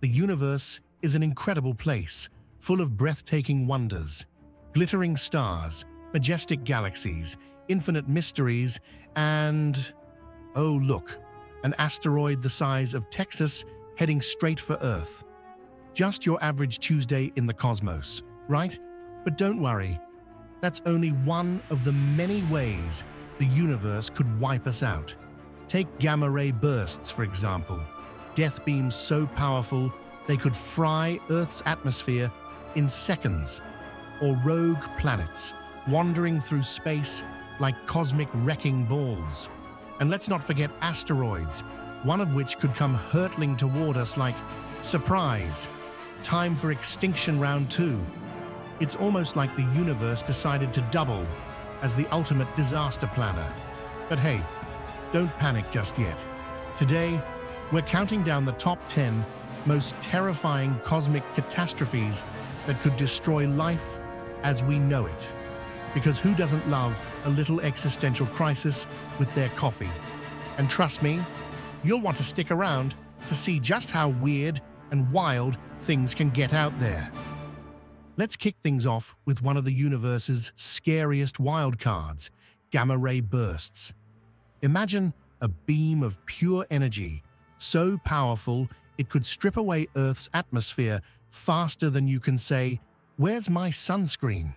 The universe is an incredible place, full of breathtaking wonders, glittering stars, majestic galaxies, infinite mysteries, and... Oh, look, an asteroid the size of Texas heading straight for Earth. Just your average Tuesday in the cosmos, right? But don't worry, that's only one of the many ways the universe could wipe us out. Take gamma-ray bursts, for example. Death beams so powerful they could fry Earth's atmosphere in seconds. Or rogue planets, wandering through space like cosmic wrecking balls. And let's not forget asteroids, one of which could come hurtling toward us like, surprise, time for extinction round two. It's almost like the universe decided to double as the ultimate disaster planner. But hey, don't panic just yet. Today, we're counting down the top 10 most terrifying cosmic catastrophes that could destroy life as we know it. Because who doesn't love a little existential crisis with their coffee? And trust me, you'll want to stick around to see just how weird and wild things can get out there. Let's kick things off with one of the universe's scariest wildcards, gamma-ray bursts. Imagine a beam of pure energy, so powerful it could strip away Earth's atmosphere faster than you can say, where's my sunscreen?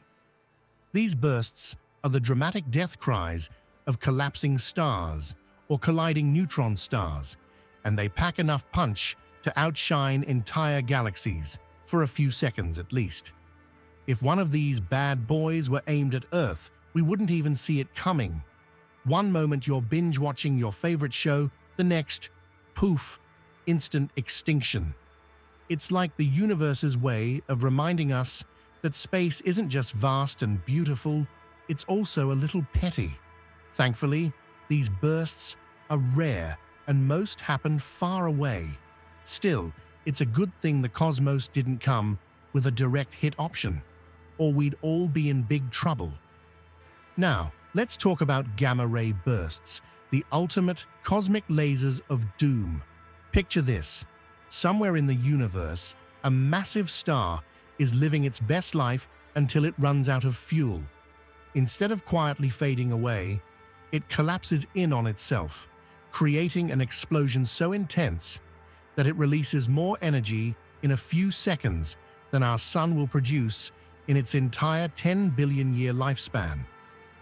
These bursts are the dramatic death cries of collapsing stars or colliding neutron stars, and they pack enough punch to outshine entire galaxies, for a few seconds at least. If one of these bad boys were aimed at Earth, we wouldn't even see it coming. One moment you're binge-watching your favorite show, the next, poof, instant extinction. It's like the universe's way of reminding us that space isn't just vast and beautiful, it's also a little petty. Thankfully, these bursts are rare and most happen far away. Still, it's a good thing the cosmos didn't come with a direct hit option or we'd all be in big trouble. Now, let's talk about gamma-ray bursts, the ultimate cosmic lasers of doom. Picture this. Somewhere in the universe, a massive star is living its best life until it runs out of fuel. Instead of quietly fading away, it collapses in on itself, creating an explosion so intense that it releases more energy in a few seconds than our sun will produce in its entire 10 billion year lifespan.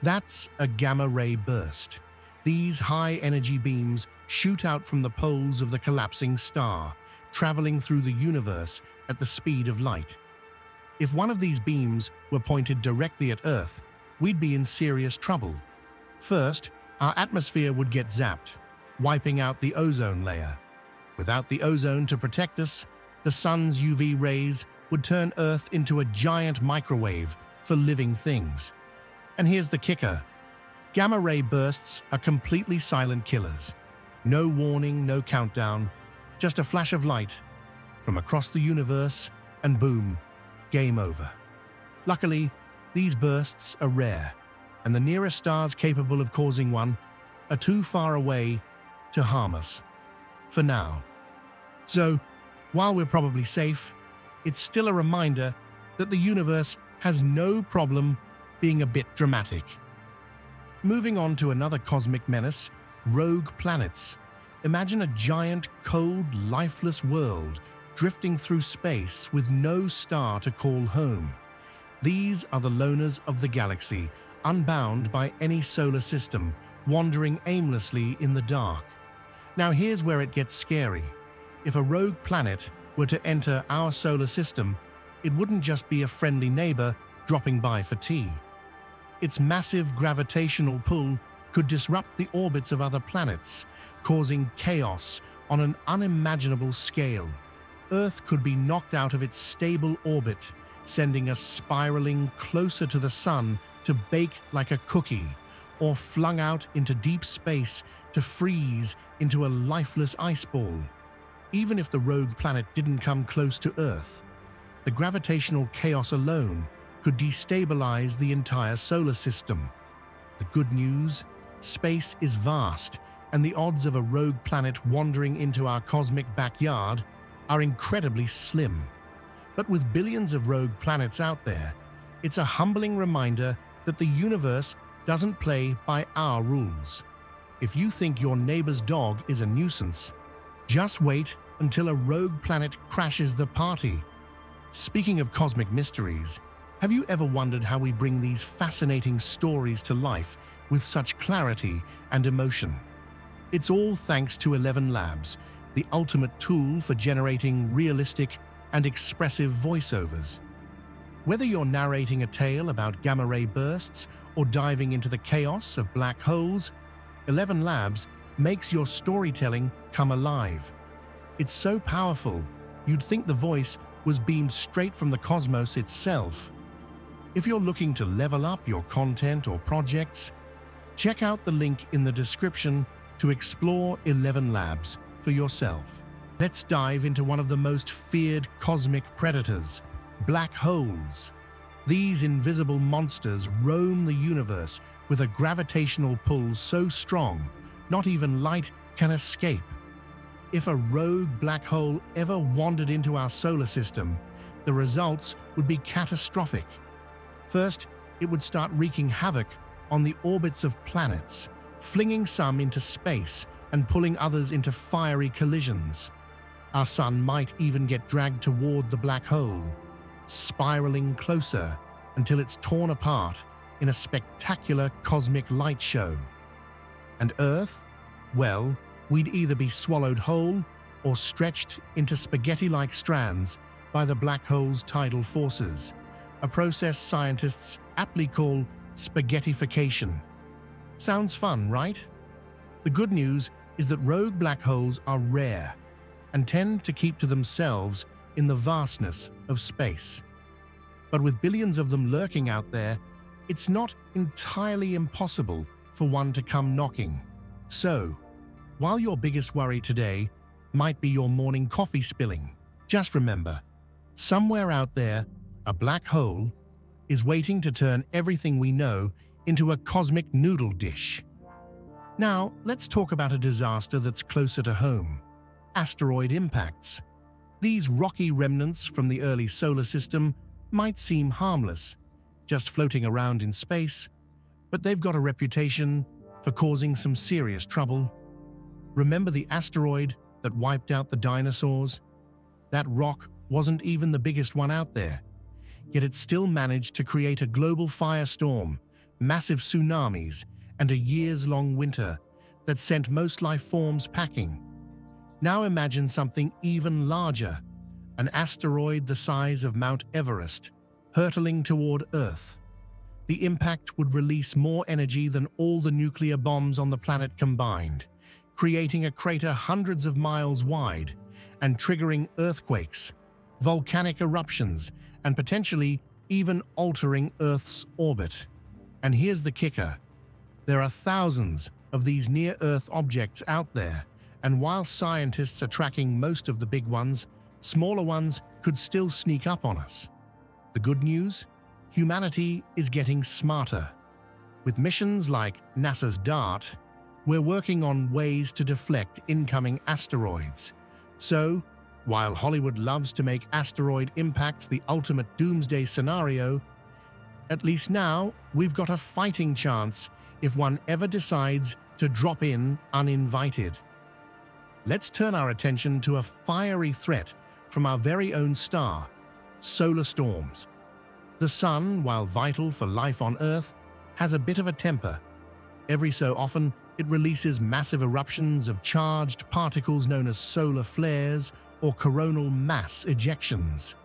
That's a gamma ray burst. These high energy beams shoot out from the poles of the collapsing star, traveling through the universe at the speed of light. If one of these beams were pointed directly at Earth, we'd be in serious trouble. First, our atmosphere would get zapped, wiping out the ozone layer. Without the ozone to protect us, the sun's UV rays would turn Earth into a giant microwave for living things. And here's the kicker. Gamma-ray bursts are completely silent killers. No warning, no countdown, just a flash of light from across the universe, and boom, game over. Luckily, these bursts are rare, and the nearest stars capable of causing one are too far away to harm us. For now. So, while we're probably safe, it's still a reminder that the universe has no problem being a bit dramatic. Moving on to another cosmic menace, rogue planets. Imagine a giant, cold, lifeless world drifting through space with no star to call home. These are the loners of the galaxy, unbound by any solar system, wandering aimlessly in the dark. Now here's where it gets scary. If a rogue planet were to enter our solar system, it wouldn't just be a friendly neighbor dropping by for tea. Its massive gravitational pull could disrupt the orbits of other planets, causing chaos on an unimaginable scale. Earth could be knocked out of its stable orbit, sending us spiraling closer to the Sun to bake like a cookie, or flung out into deep space to freeze into a lifeless ice ball. Even if the rogue planet didn't come close to Earth, the gravitational chaos alone could destabilize the entire solar system. The good news? Space is vast, and the odds of a rogue planet wandering into our cosmic backyard are incredibly slim. But with billions of rogue planets out there, it's a humbling reminder that the universe doesn't play by our rules. If you think your neighbor's dog is a nuisance, just wait until a rogue planet crashes the party. Speaking of cosmic mysteries, have you ever wondered how we bring these fascinating stories to life with such clarity and emotion? It's all thanks to Eleven Labs, the ultimate tool for generating realistic and expressive voiceovers. Whether you're narrating a tale about gamma-ray bursts or diving into the chaos of black holes, Eleven Labs makes your storytelling come alive. It's so powerful, you'd think the voice was beamed straight from the cosmos itself. If you're looking to level up your content or projects, check out the link in the description to explore Eleven Labs for yourself. Let's dive into one of the most feared cosmic predators, black holes. These invisible monsters roam the universe with a gravitational pull so strong, not even light can escape. If a rogue black hole ever wandered into our solar system, the results would be catastrophic. First, it would start wreaking havoc on the orbits of planets, flinging some into space and pulling others into fiery collisions. Our sun might even get dragged toward the black hole, spiraling closer until it's torn apart in a spectacular cosmic light show. And Earth? Well, we'd either be swallowed whole or stretched into spaghetti-like strands by the black hole's tidal forces, a process scientists aptly call spaghettification. Sounds fun, right? The good news is that rogue black holes are rare and tend to keep to themselves in the vastness of space. But with billions of them lurking out there, it's not entirely impossible for one to come knocking. So, while your biggest worry today might be your morning coffee spilling, just remember, somewhere out there, a black hole is waiting to turn everything we know into a cosmic noodle dish. Now, let's talk about a disaster that's closer to home asteroid impacts. These rocky remnants from the early solar system might seem harmless, just floating around in space, but they've got a reputation for causing some serious trouble. Remember the asteroid that wiped out the dinosaurs? That rock wasn't even the biggest one out there, yet it still managed to create a global firestorm, massive tsunamis, and a years-long winter that sent most life forms packing. Now imagine something even larger, an asteroid the size of Mount Everest, hurtling toward Earth. The impact would release more energy than all the nuclear bombs on the planet combined, creating a crater hundreds of miles wide and triggering earthquakes, volcanic eruptions, and potentially even altering Earth's orbit. And here's the kicker. There are thousands of these near-Earth objects out there, and while scientists are tracking most of the big ones, smaller ones could still sneak up on us. The good news? Humanity is getting smarter. With missions like NASA's DART, we're working on ways to deflect incoming asteroids. So, while Hollywood loves to make asteroid impacts the ultimate doomsday scenario, at least now we've got a fighting chance if one ever decides to drop in uninvited. Let's turn our attention to a fiery threat from our very own star, solar storms. The sun, while vital for life on Earth, has a bit of a temper. Every so often, it releases massive eruptions of charged particles known as solar flares or coronal mass ejections.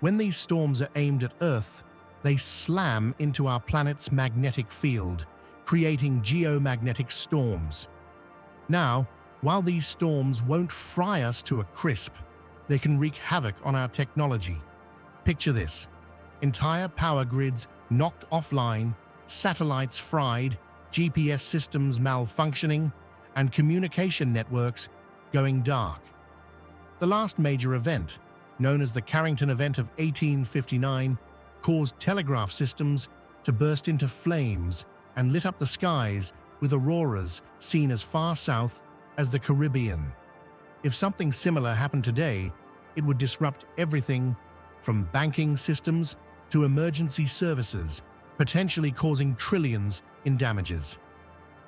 When these storms are aimed at Earth, they slam into our planet's magnetic field, creating geomagnetic storms. Now, while these storms won't fry us to a crisp, they can wreak havoc on our technology. Picture this. Entire power grids knocked offline, satellites fried, GPS systems malfunctioning, and communication networks going dark. The last major event, known as the Carrington Event of 1859, caused telegraph systems to burst into flames and lit up the skies with auroras seen as far south as the Caribbean. If something similar happened today, it would disrupt everything from banking systems to emergency services, potentially causing trillions in damages.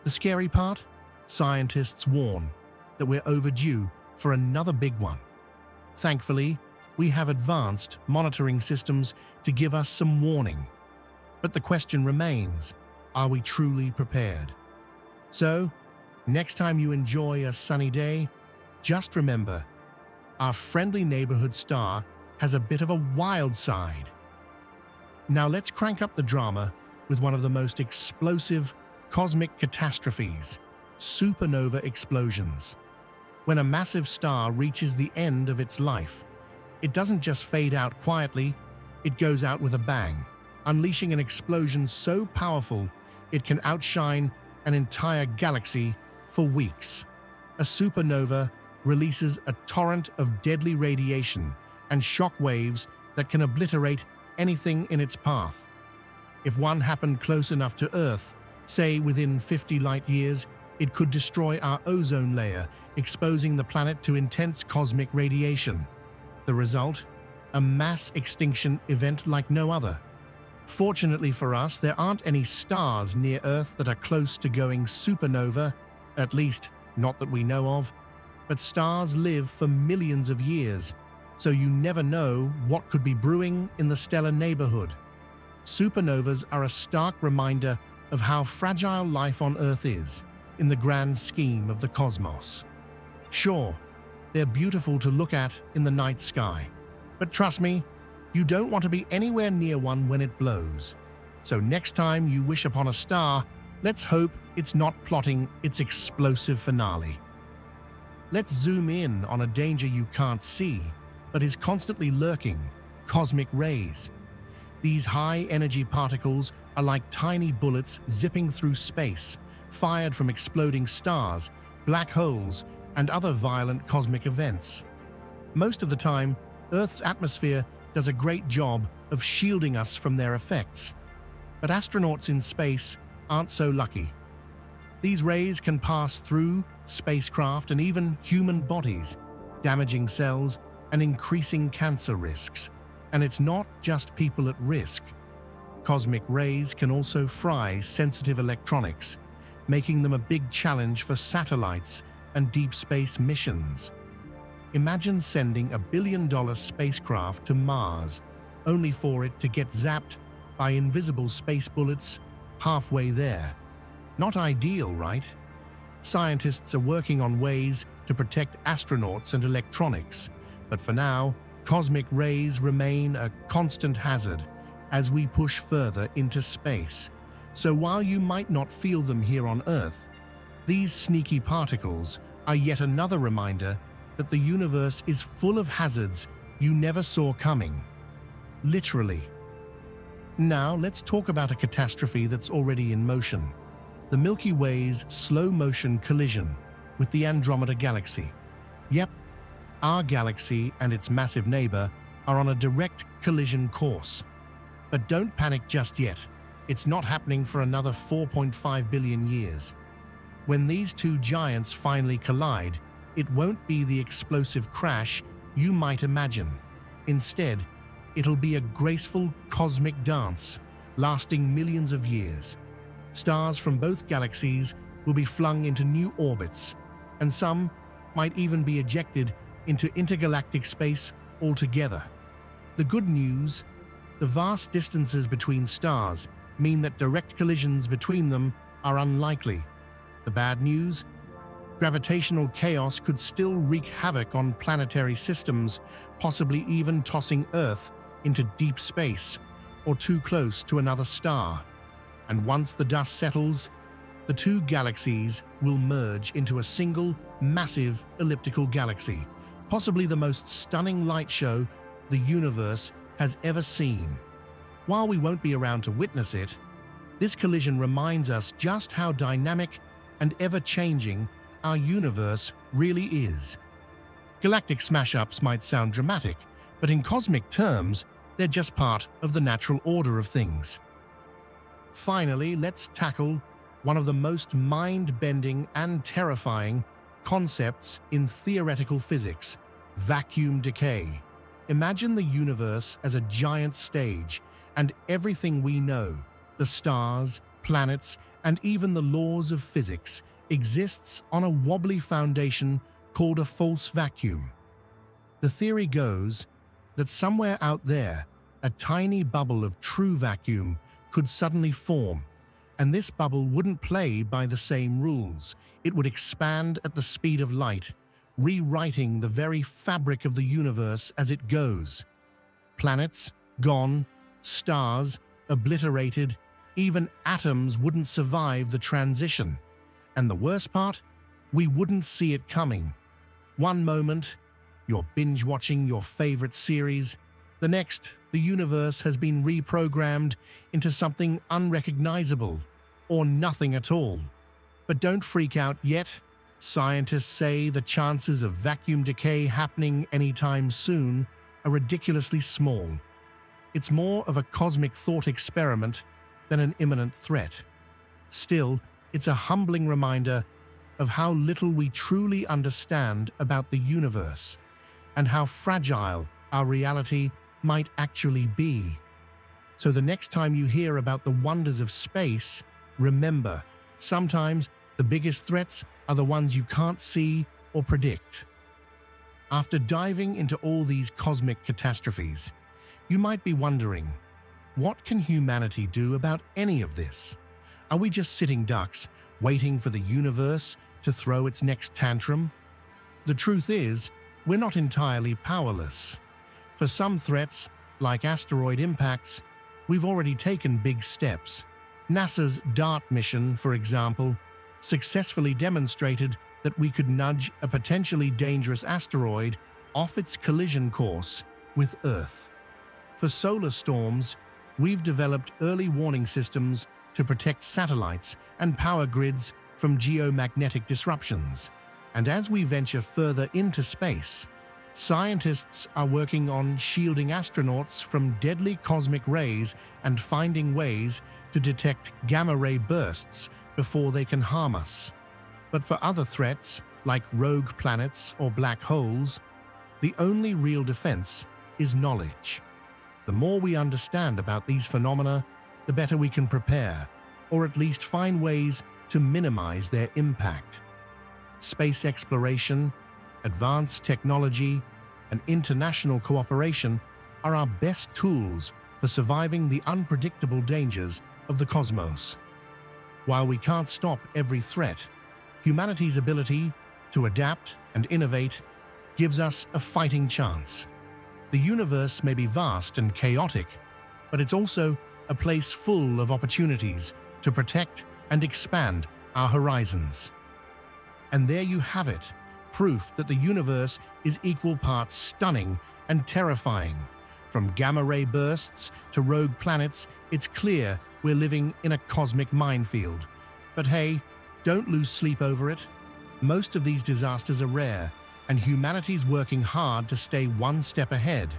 The scary part? Scientists warn that we're overdue for another big one. Thankfully, we have advanced monitoring systems to give us some warning. But the question remains, are we truly prepared? So, next time you enjoy a sunny day, just remember, our friendly neighborhood star has a bit of a wild side. Now let's crank up the drama with one of the most explosive cosmic catastrophes, supernova explosions. When a massive star reaches the end of its life, it doesn't just fade out quietly, it goes out with a bang, unleashing an explosion so powerful it can outshine an entire galaxy for weeks. A supernova releases a torrent of deadly radiation and shock waves that can obliterate anything in its path. If one happened close enough to Earth, say within 50 light years, it could destroy our ozone layer, exposing the planet to intense cosmic radiation. The result? A mass extinction event like no other. Fortunately for us, there aren't any stars near Earth that are close to going supernova, at least not that we know of. But stars live for millions of years, so you never know what could be brewing in the stellar neighborhood. Supernovas are a stark reminder of how fragile life on Earth is in the grand scheme of the cosmos. Sure, they're beautiful to look at in the night sky, but trust me, you don't want to be anywhere near one when it blows. So next time you wish upon a star, let's hope it's not plotting its explosive finale. Let's zoom in on a danger you can't see, but is constantly lurking cosmic rays. These high energy particles are like tiny bullets zipping through space, fired from exploding stars, black holes, and other violent cosmic events. Most of the time, Earth's atmosphere does a great job of shielding us from their effects. But astronauts in space aren't so lucky. These rays can pass through spacecraft and even human bodies, damaging cells and increasing cancer risks. And it's not just people at risk. Cosmic rays can also fry sensitive electronics, making them a big challenge for satellites and deep space missions. Imagine sending a billion-dollar spacecraft to Mars, only for it to get zapped by invisible space bullets halfway there. Not ideal, right? Scientists are working on ways to protect astronauts and electronics, but for now, cosmic rays remain a constant hazard as we push further into space. So while you might not feel them here on Earth, these sneaky particles are yet another reminder that the universe is full of hazards you never saw coming. Literally. Now let's talk about a catastrophe that's already in motion. The Milky Way's slow-motion collision with the Andromeda Galaxy. Yep, our galaxy and its massive neighbor are on a direct collision course. But don't panic just yet. It's not happening for another 4.5 billion years. When these two giants finally collide, it won't be the explosive crash you might imagine. Instead, it'll be a graceful cosmic dance lasting millions of years. Stars from both galaxies will be flung into new orbits, and some might even be ejected into intergalactic space altogether. The good news the vast distances between stars mean that direct collisions between them are unlikely. The bad news gravitational chaos could still wreak havoc on planetary systems, possibly even tossing Earth into deep space or too close to another star. And once the dust settles, the two galaxies will merge into a single, massive elliptical galaxy, possibly the most stunning light show the universe has ever seen. While we won't be around to witness it, this collision reminds us just how dynamic and ever-changing our universe really is. Galactic smash-ups might sound dramatic, but in cosmic terms, they're just part of the natural order of things. Finally, let's tackle one of the most mind-bending and terrifying concepts in theoretical physics, Vacuum decay. Imagine the universe as a giant stage, and everything we know, the stars, planets, and even the laws of physics, exists on a wobbly foundation called a false vacuum. The theory goes that somewhere out there, a tiny bubble of true vacuum could suddenly form, and this bubble wouldn't play by the same rules. It would expand at the speed of light, rewriting the very fabric of the universe as it goes. Planets gone, stars obliterated, even atoms wouldn't survive the transition. And the worst part? We wouldn't see it coming. One moment, you're binge watching your favorite series. The next, the universe has been reprogrammed into something unrecognizable or nothing at all. But don't freak out yet. Scientists say the chances of vacuum decay happening anytime soon are ridiculously small. It's more of a cosmic thought experiment than an imminent threat. Still, it's a humbling reminder of how little we truly understand about the universe and how fragile our reality might actually be. So the next time you hear about the wonders of space, remember, sometimes the biggest threats are the ones you can't see or predict. After diving into all these cosmic catastrophes, you might be wondering, what can humanity do about any of this? Are we just sitting ducks, waiting for the universe to throw its next tantrum? The truth is, we're not entirely powerless. For some threats, like asteroid impacts, we've already taken big steps. NASA's DART mission, for example, successfully demonstrated that we could nudge a potentially dangerous asteroid off its collision course with Earth. For solar storms, we've developed early warning systems to protect satellites and power grids from geomagnetic disruptions. And as we venture further into space, scientists are working on shielding astronauts from deadly cosmic rays and finding ways to detect gamma-ray bursts before they can harm us. But for other threats, like rogue planets or black holes, the only real defense is knowledge. The more we understand about these phenomena, the better we can prepare, or at least find ways to minimize their impact. Space exploration, advanced technology, and international cooperation are our best tools for surviving the unpredictable dangers of the cosmos. While we can't stop every threat, humanity's ability to adapt and innovate gives us a fighting chance. The universe may be vast and chaotic, but it's also a place full of opportunities to protect and expand our horizons. And there you have it, proof that the universe is equal parts stunning and terrifying. From gamma-ray bursts to rogue planets, it's clear we're living in a cosmic minefield. But hey, don't lose sleep over it. Most of these disasters are rare, and humanity's working hard to stay one step ahead.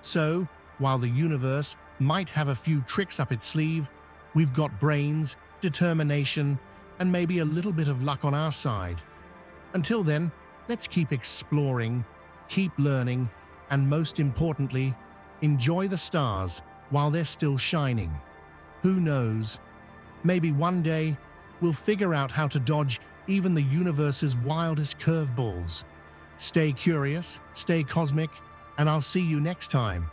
So, while the universe might have a few tricks up its sleeve, we've got brains, determination, and maybe a little bit of luck on our side. Until then, let's keep exploring, keep learning, and most importantly, enjoy the stars while they're still shining. Who knows? Maybe one day we'll figure out how to dodge even the universe's wildest curveballs. Stay curious, stay cosmic, and I'll see you next time